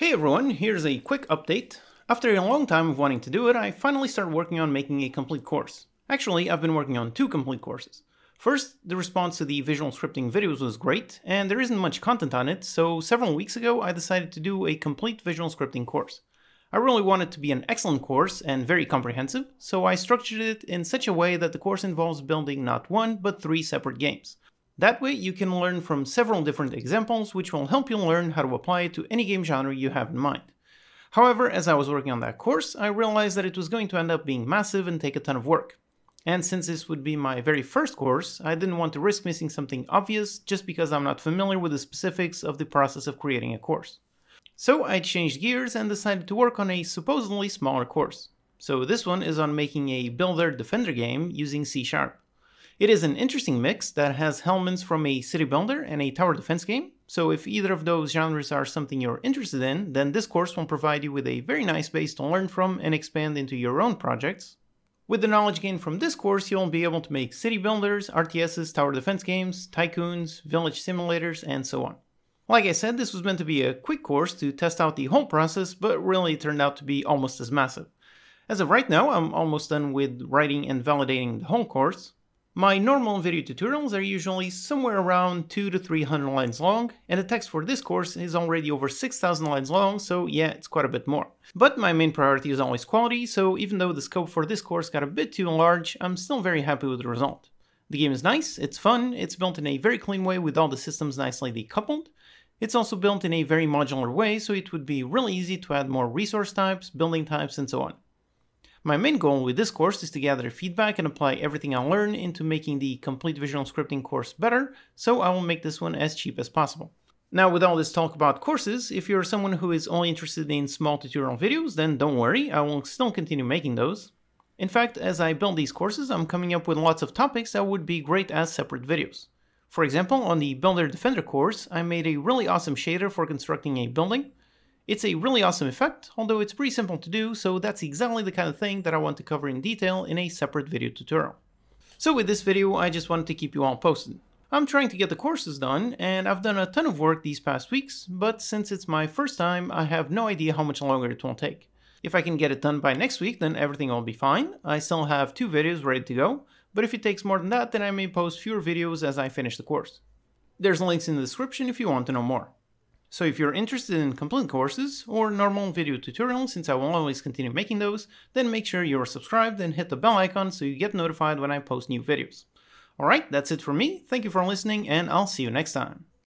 Hey everyone, here's a quick update. After a long time of wanting to do it, I finally started working on making a complete course. Actually, I've been working on two complete courses. First, the response to the visual scripting videos was great, and there isn't much content on it, so several weeks ago I decided to do a complete visual scripting course. I really want it to be an excellent course and very comprehensive, so I structured it in such a way that the course involves building not one, but three separate games. That way you can learn from several different examples which will help you learn how to apply it to any game genre you have in mind. However, as I was working on that course, I realized that it was going to end up being massive and take a ton of work. And since this would be my very first course, I didn't want to risk missing something obvious just because I'm not familiar with the specifics of the process of creating a course. So I changed gears and decided to work on a supposedly smaller course. So this one is on making a Builder Defender game using C Sharp. It is an interesting mix that has elements from a city builder and a tower defense game, so if either of those genres are something you're interested in, then this course will provide you with a very nice base to learn from and expand into your own projects. With the knowledge gained from this course, you'll be able to make city builders, RTSs, tower defense games, tycoons, village simulators, and so on. Like I said, this was meant to be a quick course to test out the whole process, but really turned out to be almost as massive. As of right now, I'm almost done with writing and validating the whole course, my normal video tutorials are usually somewhere around 2 to 300 lines long, and the text for this course is already over 6000 lines long, so yeah, it's quite a bit more. But my main priority is always quality, so even though the scope for this course got a bit too large, I'm still very happy with the result. The game is nice, it's fun, it's built in a very clean way with all the systems nicely decoupled. It's also built in a very modular way, so it would be really easy to add more resource types, building types, and so on. My main goal with this course is to gather feedback and apply everything I learn into making the complete visual scripting course better, so I will make this one as cheap as possible. Now with all this talk about courses, if you're someone who is only interested in small tutorial videos, then don't worry, I will still continue making those. In fact, as I build these courses, I'm coming up with lots of topics that would be great as separate videos. For example, on the Builder Defender course, I made a really awesome shader for constructing a building, it's a really awesome effect, although it's pretty simple to do, so that's exactly the kind of thing that I want to cover in detail in a separate video tutorial. So with this video, I just wanted to keep you all posted. I'm trying to get the courses done, and I've done a ton of work these past weeks, but since it's my first time, I have no idea how much longer it will take. If I can get it done by next week, then everything will be fine. I still have two videos ready to go, but if it takes more than that, then I may post fewer videos as I finish the course. There's links in the description if you want to know more. So if you're interested in complete courses or normal video tutorials, since I will always continue making those, then make sure you're subscribed and hit the bell icon so you get notified when I post new videos. Alright, that's it for me, thank you for listening and I'll see you next time.